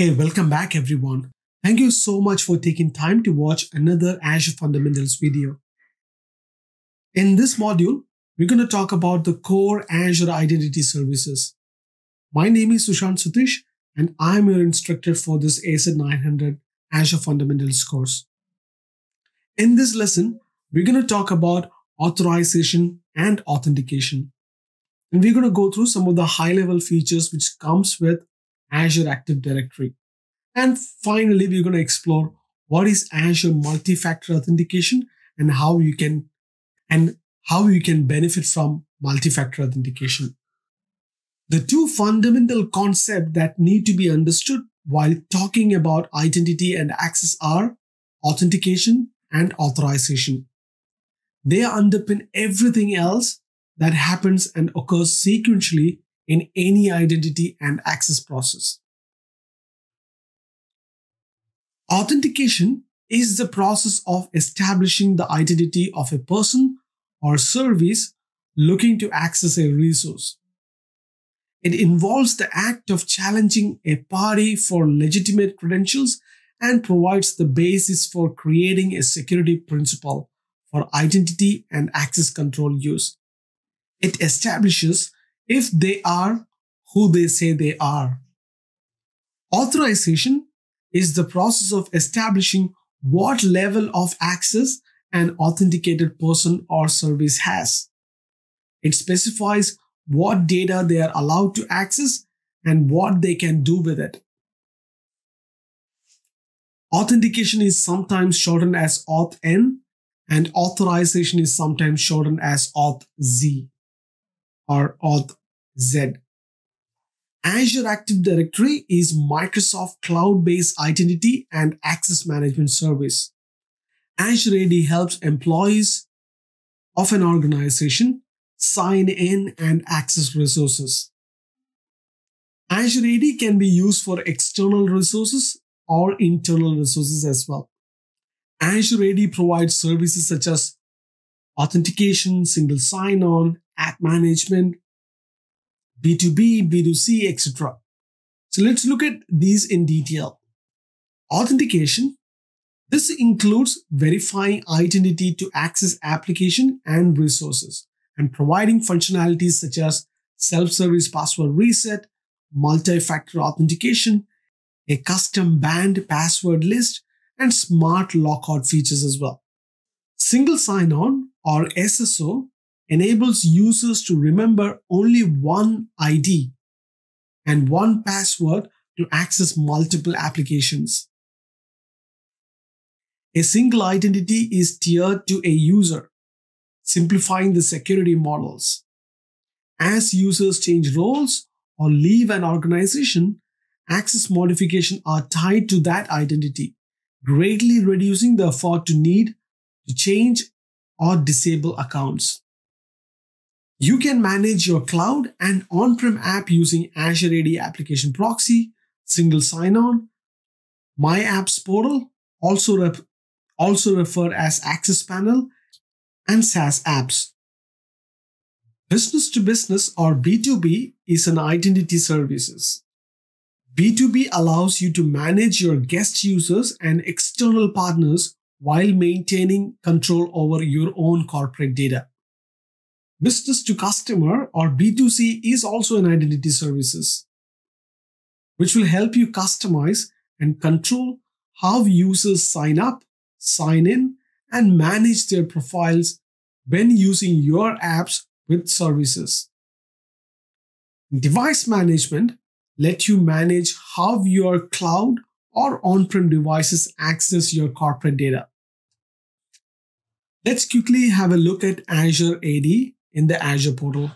Hey, welcome back everyone. Thank you so much for taking time to watch another Azure Fundamentals video. In this module, we're going to talk about the core Azure Identity Services. My name is Susanth Sutheesh and I'm your instructor for this AZ 900 Azure Fundamentals course. In this lesson, we're going to talk about authorization and authentication. And we're going to go through some of the high level features which comes with Azure Active Directory. And finally, we're going to explore what is Azure multi-factor authentication and how you can and how you can benefit from multi-factor authentication. The two fundamental concepts that need to be understood while talking about identity and access are authentication and authorization. They underpin everything else that happens and occurs sequentially in any identity and access process. Authentication is the process of establishing the identity of a person or service looking to access a resource. It involves the act of challenging a party for legitimate credentials and provides the basis for creating a security principal for identity and access control use. It establishes if they are who they say they are. Authorization is the process of establishing what level of access an authenticated person or service has. It specifies what data they are allowed to access and what they can do with it. Authentication is sometimes shortened as auth-n and authorization is sometimes shortened as auth-z or auth-z. Azure Active Directory is Microsoft cloud-based identity and access management service. Azure AD helps employees of an organization sign in and access resources. Azure AD can be used for external resources or internal resources as well. Azure AD provides services such as authentication, single sign-on, app management, B2B, B2C, etc. So let's look at these in detail. Authentication. This includes verifying identity to access application and resources and providing functionalities such as self-service password reset, multi-factor authentication, a custom banned password list, and smart lockout features as well. Single sign-on or SSO enables users to remember only one ID and one password to access multiple applications. A single identity is tiered to a user, simplifying the security models. As users change roles or leave an organization, access modifications are tied to that identity, greatly reducing the effort to need to change or disable accounts. You can manage your cloud and on-prem app using Azure AD Application Proxy, Single Sign-On, My Apps Portal, also, rep also referred as Access Panel, and SaaS apps. Business to business or B2B is an identity services. B2B allows you to manage your guest users and external partners while maintaining control over your own corporate data. Business to customer or B2C is also an identity services, which will help you customize and control how users sign up, sign in, and manage their profiles when using your apps with services. Device management let you manage how your cloud or on-prem devices access your corporate data. Let's quickly have a look at Azure AD in the Azure portal.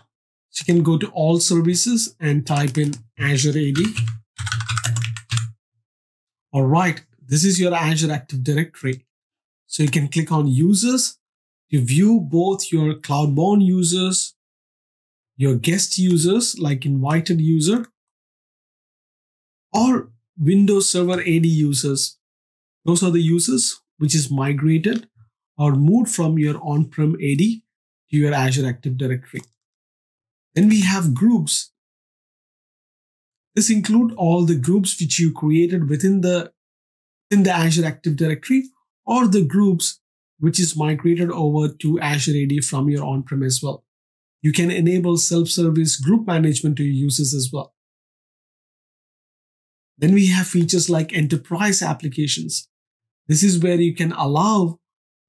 So you can go to all services and type in Azure AD. All right, this is your Azure Active Directory. So you can click on users to view both your cloud-born users, your guest users like invited user, or Windows Server AD users. Those are the users which is migrated or moved from your on-prem AD to your Azure Active Directory. Then we have groups. This include all the groups which you created within the in the Azure Active Directory or the groups which is migrated over to Azure AD from your on-prem as well. You can enable self-service group management to your users as well. Then we have features like enterprise applications. This is where you can allow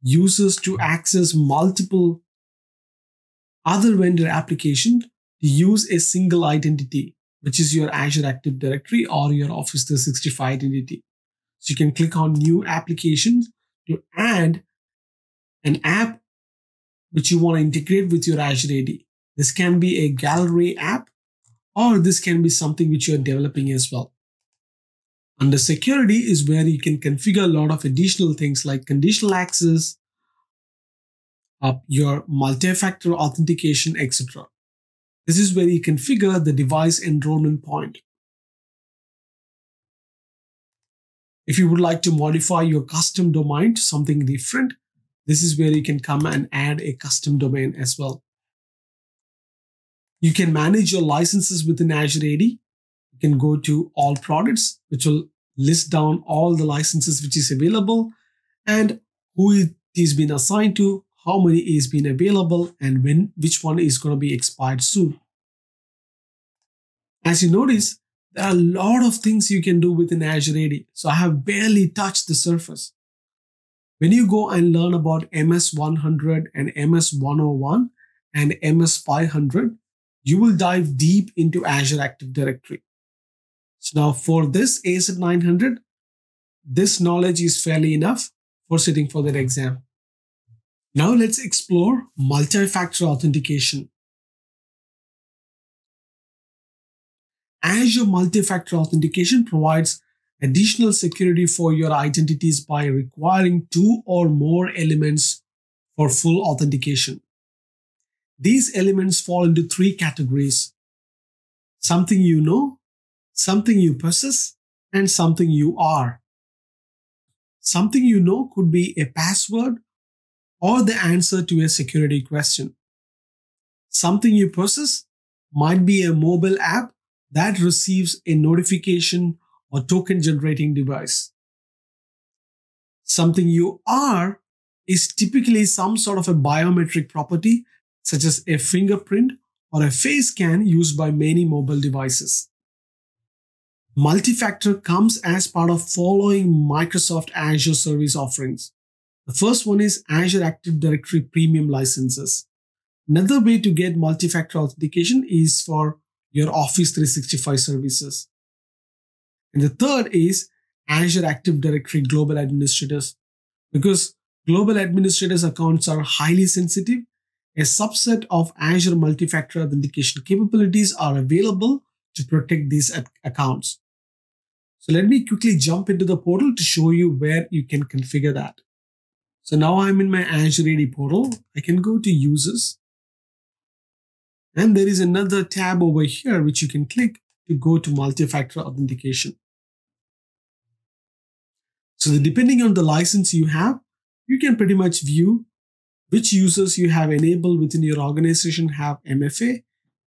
users to access multiple other vendor applications to use a single identity, which is your Azure Active Directory or your Office 365 identity. So you can click on new applications to add an app which you want to integrate with your Azure AD. This can be a gallery app or this can be something which you're developing as well. Under security is where you can configure a lot of additional things like conditional access, uh, your multi-factor authentication, etc. This is where you configure the device enrollment point. If you would like to modify your custom domain to something different, this is where you can come and add a custom domain as well. You can manage your licenses within Azure AD. You can go to all products, which will list down all the licenses which is available and who it is been assigned to, how many is been available, and when which one is going to be expired soon. As you notice, there are a lot of things you can do within Azure AD. So I have barely touched the surface. When you go and learn about MS100 and MS101 and MS500, you will dive deep into Azure Active Directory. So now for this AZ 900, this knowledge is fairly enough for sitting for that exam. Now let's explore multi-factor authentication. Azure multi-factor authentication provides additional security for your identities by requiring two or more elements for full authentication. These elements fall into three categories. Something you know, something you possess, and something you are. Something you know could be a password or the answer to a security question. Something you possess might be a mobile app that receives a notification or token generating device. Something you are is typically some sort of a biometric property, such as a fingerprint or a face scan used by many mobile devices. Multi-factor comes as part of following Microsoft Azure service offerings. The first one is Azure Active Directory Premium licenses. Another way to get multi-factor authentication is for your Office 365 services. And the third is Azure Active Directory Global Administrators. Because global administrators accounts are highly sensitive, a subset of Azure multi-factor authentication capabilities are available to protect these accounts. So let me quickly jump into the portal to show you where you can configure that. So now I'm in my Azure AD portal. I can go to users. And there is another tab over here which you can click to go to multi-factor authentication. So depending on the license you have, you can pretty much view which users you have enabled within your organization have MFA,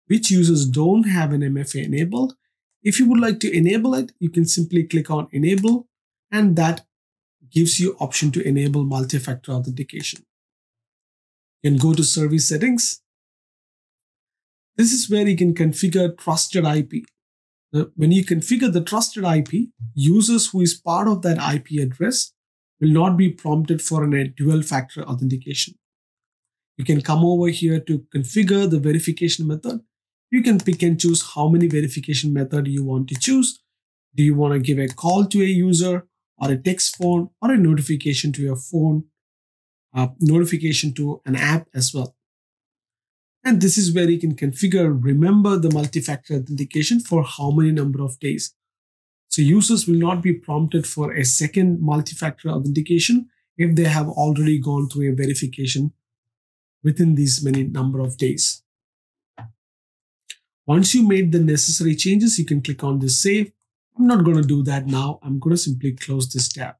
which users don't have an MFA enabled. If you would like to enable it, you can simply click on enable and that gives you option to enable multi-factor authentication. You can go to service settings. This is where you can configure trusted IP when you configure the trusted IP, users who is part of that IP address will not be prompted for a dual factor authentication. You can come over here to configure the verification method. You can pick and choose how many verification method you want to choose. Do you want to give a call to a user or a text phone or a notification to your phone, uh, notification to an app as well. And this is where you can configure, remember the multi-factor authentication for how many number of days. So users will not be prompted for a second multi-factor authentication if they have already gone through a verification within these many number of days. Once you made the necessary changes, you can click on this save. I'm not going to do that now. I'm going to simply close this tab.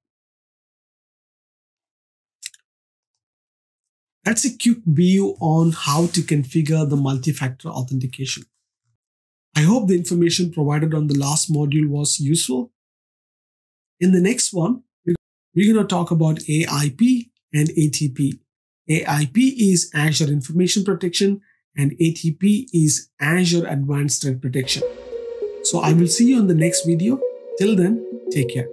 That's a quick view on how to configure the multi-factor authentication. I hope the information provided on the last module was useful. In the next one, we're going to talk about AIP and ATP. AIP is Azure Information Protection and ATP is Azure Advanced Threat Protection. So I will see you in the next video. Till then, take care.